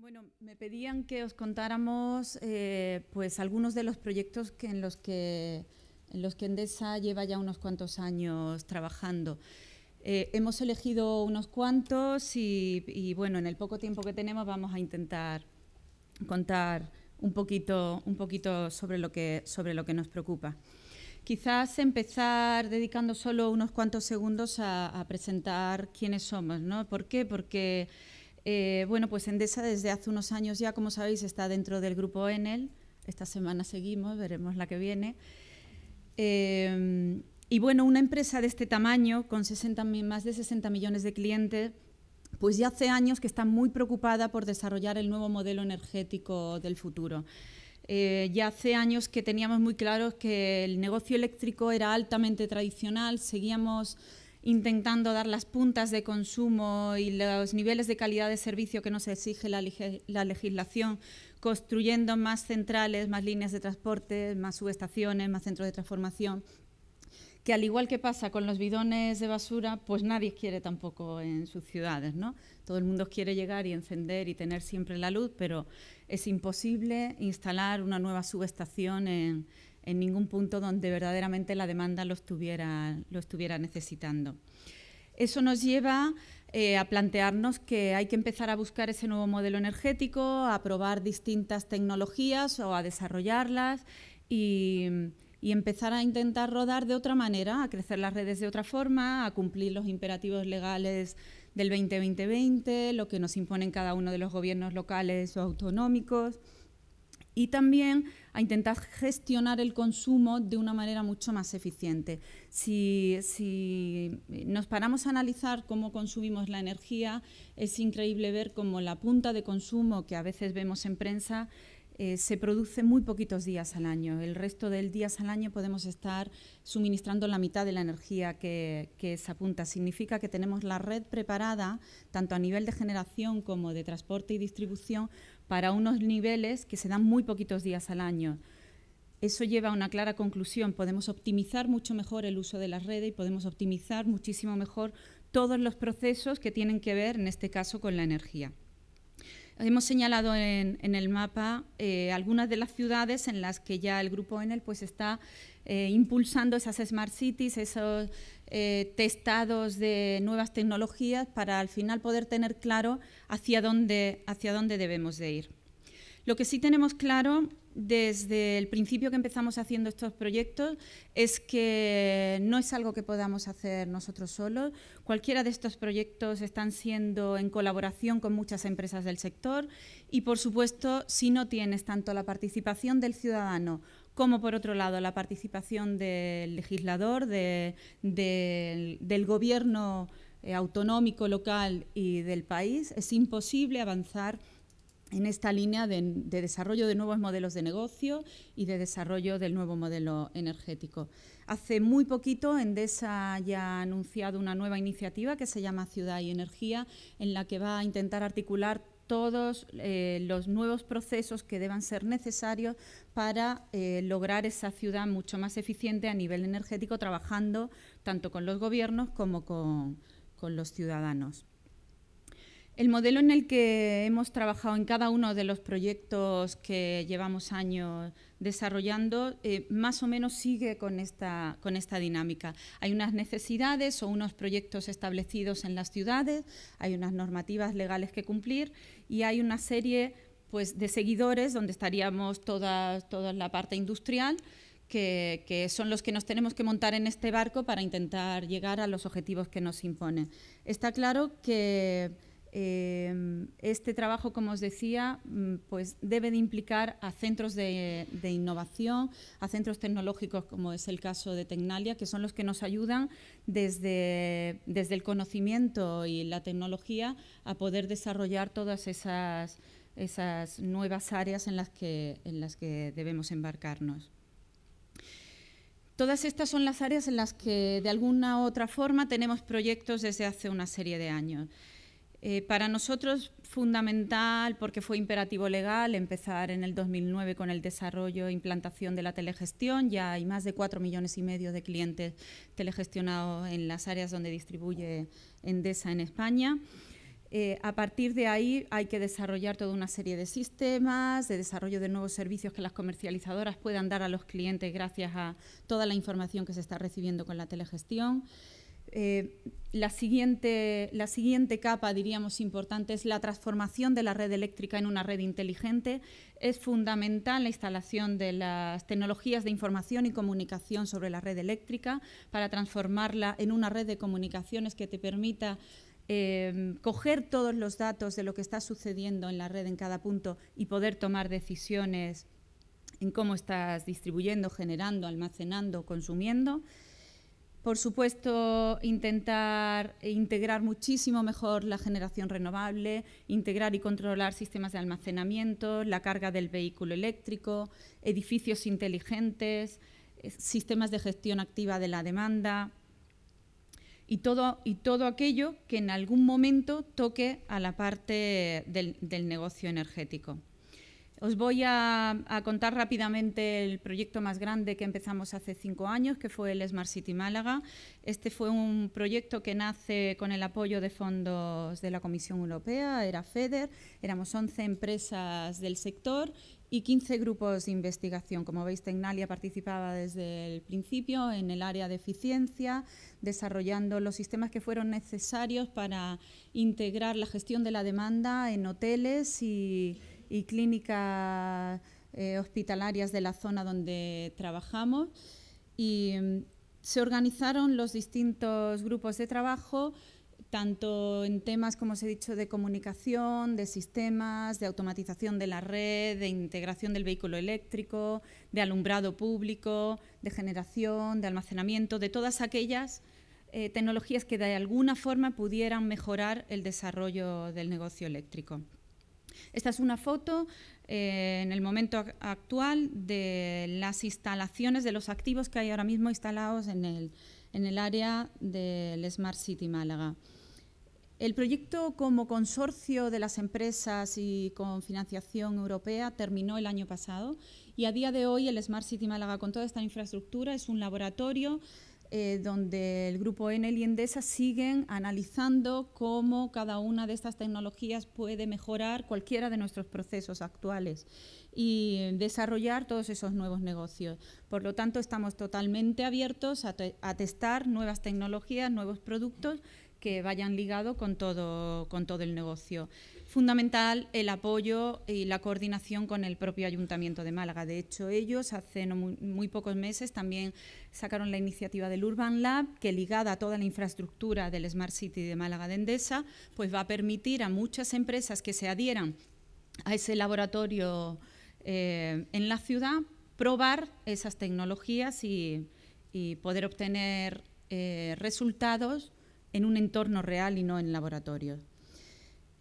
Bueno, me pedían que os contáramos eh, pues algunos de los proyectos que en los que en los que Endesa lleva ya unos cuantos años trabajando. Eh, hemos elegido unos cuantos y, bueno, en el poco tiempo que tenemos vamos a intentar contar un poquito, un poquito sobre, lo que, sobre lo que nos preocupa. Quizás empezar dedicando solo unos cuantos segundos a, presentar quiénes somos, ¿no? ¿Por qué? Porque eh, bueno, pues Endesa desde hace unos años ya, como sabéis, está dentro del grupo Enel. Esta semana seguimos, veremos la que viene. Eh, y bueno, una empresa de este tamaño, con 60, más de 60 millones de clientes, pues ya hace años que está muy preocupada por desarrollar el nuevo modelo energético del futuro. Eh, ya hace años que teníamos muy claro que el negocio eléctrico era altamente tradicional, seguíamos intentando dar las puntas de consumo y los niveles de calidad de servicio que nos exige la, legislación, construyendo más centrales, más líneas de transporte, más subestaciones, más centros de transformación, que al igual que pasa con los bidones de basura, pues nadie quiere tampoco en sus ciudades, ¿no? Todo el mundo quiere llegar y encender y tener siempre la luz, pero es imposible instalar una nueva subestación en, en ningún punto donde verdaderamente la demanda lo estuviera, lo estuviera necesitando. Eso nos lleva eh, a plantearnos que hay que empezar a buscar ese nuevo modelo energético, a probar distintas tecnologías o a desarrollarlas y, y empezar a intentar rodar de otra manera, a crecer las redes de otra forma, a cumplir los imperativos legales del 2020, lo que nos imponen cada uno de los gobiernos locales o autonómicos y también a intentar gestionar el consumo de una manera mucho más eficiente. Si, nos paramos a analizar cómo consumimos la energía, es increíble ver cómo la punta de consumo que a veces vemos en prensa eh, se produce muy poquitos días al año. El resto del días al año podemos estar suministrando la mitad de la energía que, que esa punta. Significa que tenemos la red preparada, tanto a nivel de generación como de transporte y distribución, para unos niveles que se dan muy poquitos días al año. Eso lleva a una clara conclusión. Podemos optimizar mucho mejor el uso de la red y podemos optimizar muchísimo mejor todos los procesos que tienen que ver, en este caso, con la energía. Hemos señalado en, el mapa eh, algunas de las ciudades en las que ya el Grupo Enel pues, está eh, impulsando esas smart cities, esos eh, testados de nuevas tecnologías para al final poder tener claro hacia dónde, hacia dónde debemos de ir. Lo que sí tenemos claro desde el principio que empezamos haciendo estos proyectos es que no es algo que podamos hacer nosotros solos. Cualquiera de estos proyectos están siendo en colaboración con muchas empresas del sector y, por supuesto, si no tienes tanto la participación del ciudadano como, por otro lado, la participación del legislador, del gobierno eh, autonómico, local y del país, es imposible avanzar en esta línea de, desarrollo de nuevos modelos de negocio y de desarrollo del nuevo modelo energético. Hace muy poquito Endesa ya ha anunciado una nueva iniciativa que se llama Ciudad y Energía, en la que va a intentar articular todos eh, los nuevos procesos que deban ser necesarios para eh, lograr esa ciudad mucho más eficiente a nivel energético, trabajando tanto con los gobiernos como con los ciudadanos. El modelo en el que hemos trabajado en cada uno de los proyectos que llevamos años desarrollando eh, más o menos sigue con esta, con esta dinámica. Hay unas necesidades o unos proyectos establecidos en las ciudades, hay unas normativas legales que cumplir y hay una serie pues, de seguidores donde estaríamos toda, toda la parte industrial que, que, son los que nos tenemos que montar en este barco para intentar llegar a los objetivos que nos imponen. Está claro que este trabajo, como os decía, mm, pues debe de implicar a centros de, innovación, a centros tecnológicos, como es el caso de Tecnalia, que son los que nos ayudan desde, desde el conocimiento y la tecnología a poder desarrollar todas esas, esas nuevas áreas en las, que, en las que debemos embarcarnos. Todas estas son las áreas en las que de alguna u otra forma tenemos proyectos desde hace una serie de años. Eh, para nosotros fundamental porque fue imperativo legal empezar en el 2009 con el desarrollo e implantación de la telegestión. Ya hay más de cuatro millones y medio de clientes telegestionados en las áreas donde distribuye Endesa en España. Eh, a partir de ahí hay que desarrollar toda una serie de sistemas, de desarrollo de nuevos servicios que las comercializadoras puedan dar a los clientes gracias a toda la información que se está recibiendo con la telegestión. Eh, la, siguiente, la siguiente capa, diríamos, importante es la transformación de la red eléctrica en una red inteligente. Es fundamental la instalación de las tecnologías de información y comunicación sobre la red eléctrica para transformarla en una red de comunicaciones que te permita eh, coger todos los datos de lo que está sucediendo en la red en cada punto y poder tomar decisiones en cómo estás distribuyendo, generando, almacenando, consumiendo. Por supuesto, intentar integrar muchísimo mejor la generación renovable, integrar y controlar sistemas de almacenamiento, la carga del vehículo eléctrico, edificios inteligentes, eh, sistemas de gestión activa de la demanda, y todo, y todo aquello que en algún momento toque a la parte del, negocio energético. Os voy a, contar rápidamente el proyecto más grande que empezamos hace cinco años, que fue el Smart City Málaga. Este fue un proyecto que nace con el apoyo de fondos de la Comisión Europea, era FEDER, éramos 11 empresas del sector y 15 grupos de investigación. Como veis, Tecnalia participaba desde el principio en el área de eficiencia, desarrollando los sistemas que fueron necesarios para integrar la gestión de la demanda en hoteles y, clínicas eh, hospitalarias de la zona donde trabajamos. Y mm, se organizaron los distintos grupos de trabajo tanto en temas, como os he dicho, de comunicación, de sistemas, de automatización de la red, de integración del vehículo eléctrico, de alumbrado público, de generación, de almacenamiento, de todas aquellas eh, tecnologías que de alguna forma pudieran mejorar el desarrollo del negocio eléctrico. Esta es una foto eh, en el momento actual de las instalaciones, de los activos que hay ahora mismo instalados en el, en el área del Smart City Málaga. El proyecto como consorcio de las empresas y con financiación europea terminó el año pasado y a día de hoy el Smart City Málaga con toda esta infraestructura es un laboratorio eh, donde el grupo Enel y Endesa siguen analizando cómo cada una de estas tecnologías puede mejorar cualquiera de nuestros procesos actuales y desarrollar todos esos nuevos negocios. Por lo tanto, estamos totalmente abiertos a, a testar nuevas tecnologías, nuevos productos que vayan ligados con todo, con todo el negocio. Fundamental el apoyo y la coordinación con el propio Ayuntamiento de Málaga. De hecho, ellos hace muy, pocos meses también sacaron la iniciativa del Urban Lab, que ligada a toda la infraestructura del Smart City de Málaga de Endesa, pues va a permitir a muchas empresas que se adhieran a ese laboratorio eh, en la ciudad probar esas tecnologías y, poder obtener eh, resultados en un entorno real y no en laboratorio.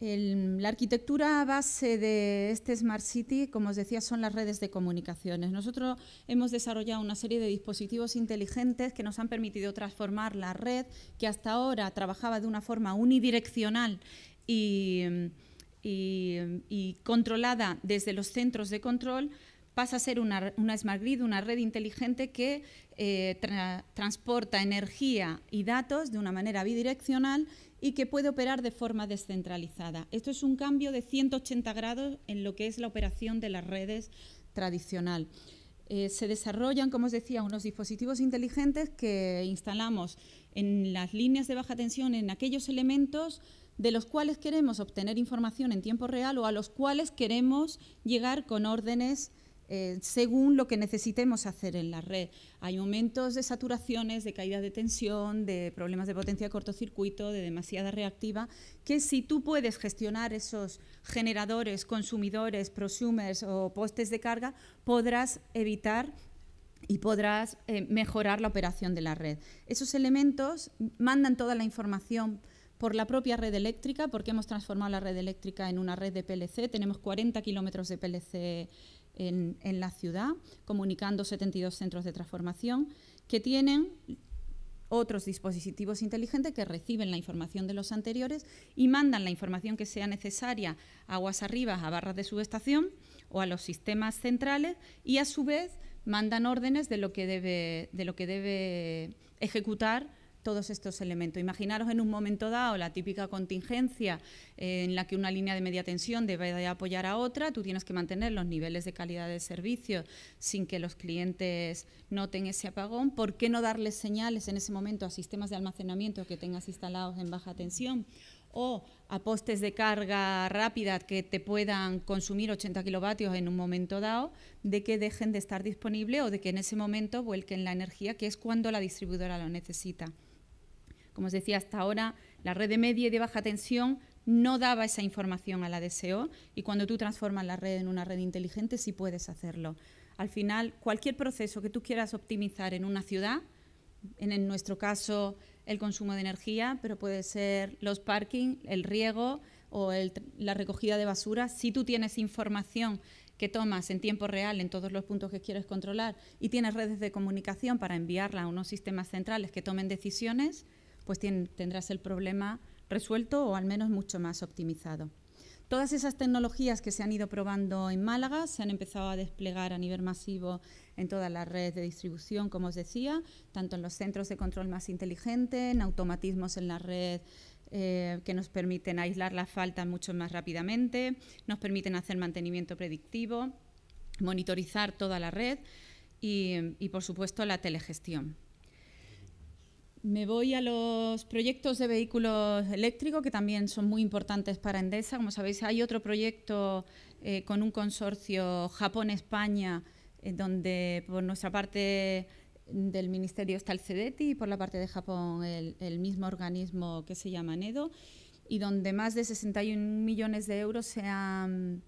la arquitectura base de este Smart City, como os decía, son las redes de comunicaciones. Nosotros hemos desarrollado una serie de dispositivos inteligentes que nos han permitido transformar la red, que hasta ahora trabajaba de una forma unidireccional y, controlada desde los centros de control, pasa a ser una, Smart Grid, una red inteligente que eh, transporta energía y datos de una manera bidireccional y que puede operar de forma descentralizada. Esto es un cambio de 180 grados en lo que es la operación de las redes tradicional. Eh, se desarrollan, como os decía, unos dispositivos inteligentes que instalamos en las líneas de baja tensión en aquellos elementos de los cuales queremos obtener información en tiempo real o a los cuales queremos llegar con órdenes eh, según lo que necesitemos hacer en la red. Hay momentos de saturaciones, de caída de tensión, de problemas de potencia de cortocircuito, de demasiada reactiva, que si tú puedes gestionar esos generadores, consumidores, prosumers o postes de carga, podrás evitar y podrás eh, mejorar la operación de la red. Esos elementos mandan toda la información por la propia red eléctrica, porque hemos transformado la red eléctrica en una red de PLC. Tenemos 40 kilómetros de PLC en, la ciudad, comunicando 72 centros de transformación que tienen otros dispositivos inteligentes que reciben la información de los anteriores y mandan la información que sea necesaria aguas arriba a barras de subestación o a los sistemas centrales y a su vez mandan órdenes de lo que debe, de lo que debe ejecutar todos estos elementos. Imaginaros en un momento dado la típica contingencia eh, en la que una línea de media tensión debe de apoyar a otra, tú tienes que mantener los niveles de calidad de servicio sin que los clientes noten ese apagón. ¿Por qué no darles señales en ese momento a sistemas de almacenamiento que tengas instalados en baja tensión? o a postes de carga rápida que te puedan consumir 80 kilovatios en un momento dado, de que dejen de estar disponibles o de que en ese momento vuelquen la energía, que es cuando la distribuidora lo necesita. Como os decía, hasta ahora la red de media y de baja tensión no daba esa información a la DSO y cuando tú transformas la red en una red inteligente sí puedes hacerlo. Al final, cualquier proceso que tú quieras optimizar en una ciudad, en nuestro caso el consumo de energía, pero puede ser los parking, el riego o la recogida de basura. Si tú tienes información que tomas en tiempo real en todos los puntos que quieres controlar y tienes redes de comunicación para enviarla a unos sistemas centrales que tomen decisiones, pues tendrás el problema resuelto o al menos mucho más optimizado. Todas esas tecnologías que se han ido probando en Málaga se han empezado a desplegar a nivel masivo en toda la red de distribución, como os decía, tanto en los centros de control más inteligente, en automatismos en la red eh, que nos permiten aislar la falta mucho más rápidamente, nos permiten hacer mantenimiento predictivo, monitorizar toda la red y por supuesto, la telegestión. Me voy a los proyectos de vehículos eléctricos, que también son muy importantes para Endesa. Como sabéis, hay otro proyecto eh, con un consorcio Japón-España, eh, donde por nuestra parte del Ministerio está el CEDETI y por la parte de Japón el, mismo organismo que se llama NEDO, y donde más de 61 millones de euros se han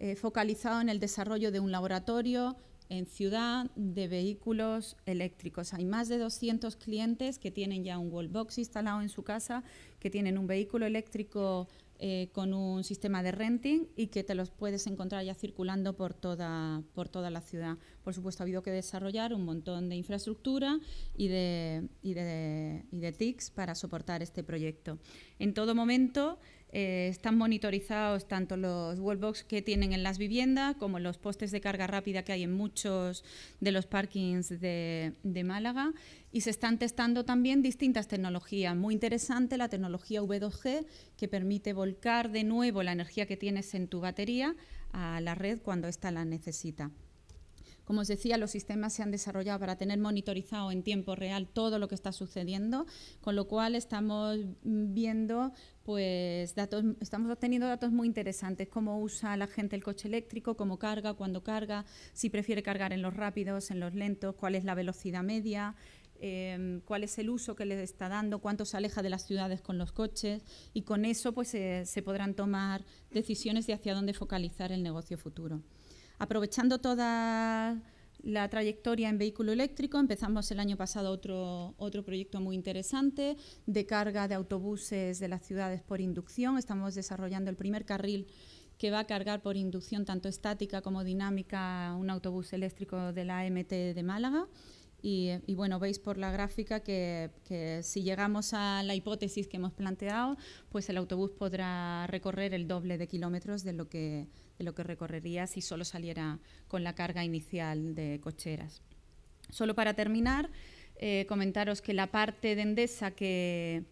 eh, focalizado en el desarrollo de un laboratorio en ciudad de vehículos eléctricos. Hay más de 200 clientes que tienen ya un wallbox instalado en su casa, que tienen un vehículo eléctrico eh, con un sistema de renting y que te los puedes encontrar ya circulando por toda, por toda la ciudad. Por supuesto, ha habido que desarrollar un montón de infraestructura y de, y de, y de TICs para soportar este proyecto. En todo momento, eh, están monitorizados tanto los wallbox que tienen en las viviendas como los postes de carga rápida que hay en muchos de los parkings de, Málaga y se están testando también distintas tecnologías. Muy interesante la tecnología V2G que permite volcar de nuevo la energía que tienes en tu batería a la red cuando ésta la necesita. Como os decía, los sistemas se han desarrollado para tener monitorizado en tiempo real todo lo que está sucediendo, con lo cual estamos viendo pues datos, estamos obteniendo datos muy interesantes, cómo usa la gente el coche eléctrico, cómo carga, cuándo carga, si prefiere cargar en los rápidos, en los lentos, cuál es la velocidad media, em, cuál es el uso que le está dando, cuánto se aleja de las ciudades con los coches y con eso pues se podrán tomar decisiones de hacia dónde focalizar el negocio futuro. Aprovechando toda la trayectoria en vehículo eléctrico, empezamos el año pasado otro, otro proyecto muy interesante de carga de autobuses de las ciudades por inducción. Estamos desarrollando el primer carril que va a cargar por inducción tanto estática como dinámica un autobús eléctrico de la MT de Málaga. Y, bueno, veis por la gráfica que, que, si llegamos a la hipótesis que hemos planteado, pues el autobús podrá recorrer el doble de kilómetros de lo que, de lo que recorrería si solo saliera con la carga inicial de cocheras. Solo para terminar, eh, comentaros que la parte de Endesa que,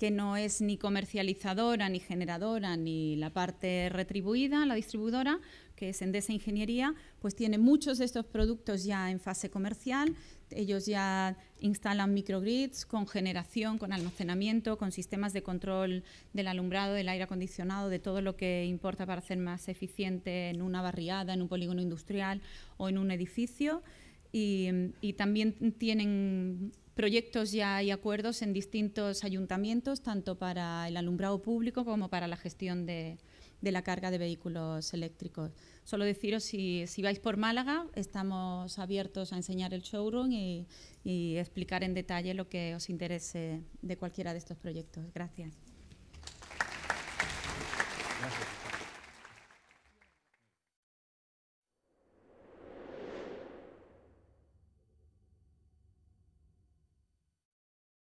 que no es ni comercializadora, ni generadora, ni la parte retribuida, la distribuidora, que es Endesa Ingeniería, pues tiene muchos de estos productos ya en fase comercial. Ellos ya instalan microgrids con generación, con almacenamiento, con sistemas de control del alumbrado, del aire acondicionado, de todo lo que importa para hacer más eficiente en una barriada, en un polígono industrial o en un edificio. Y, y también tienen proyectos ya y acuerdos en distintos ayuntamientos, tanto para el alumbrado público como para la gestión de, la carga de vehículos eléctricos. Solo deciros, si, si vais por Málaga, estamos abiertos a enseñar el showroom y explicar en detalle lo que os interese de cualquiera de estos proyectos. Gracias.